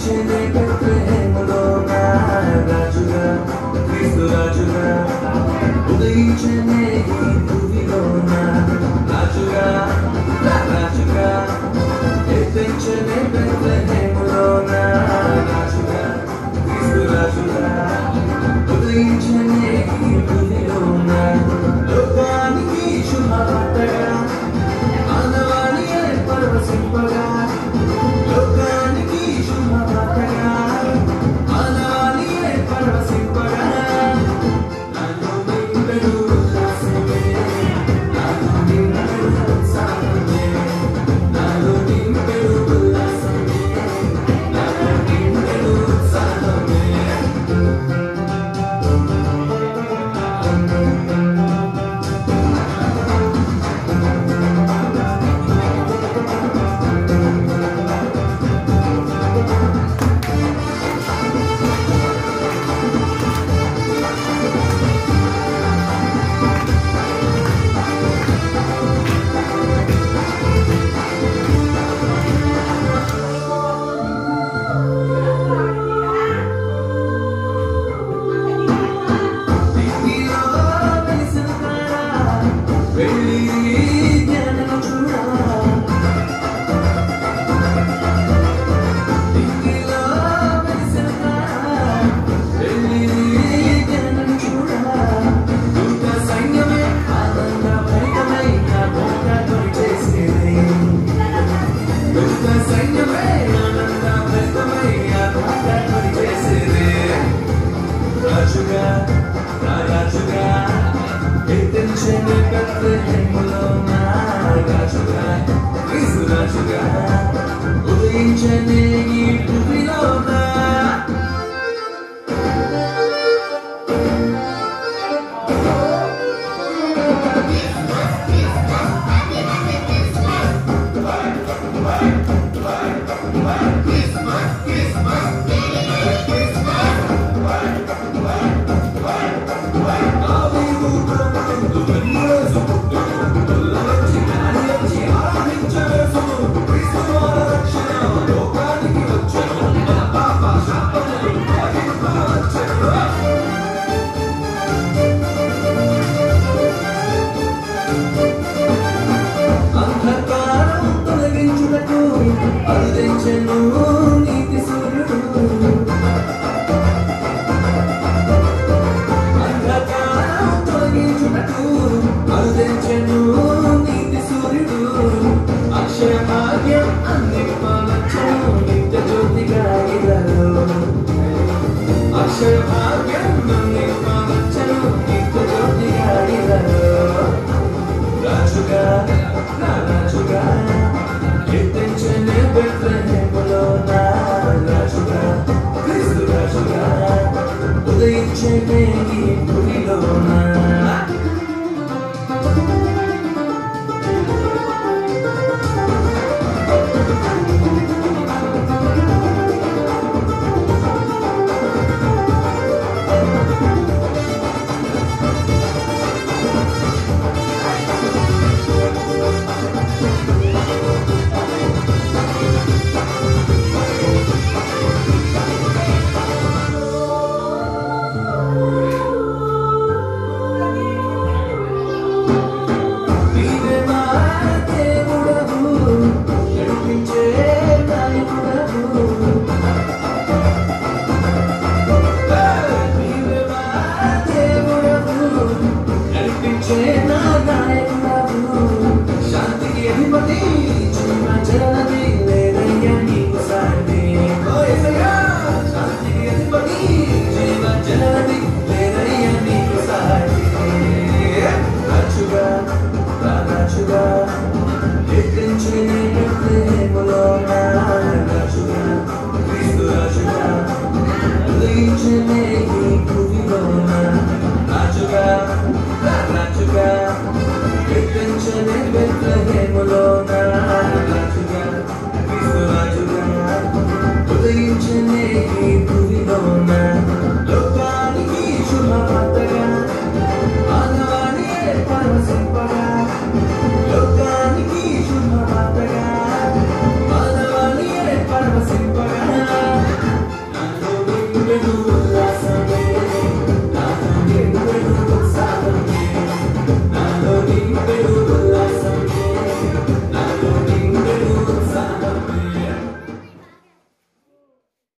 Imagine Thank you. people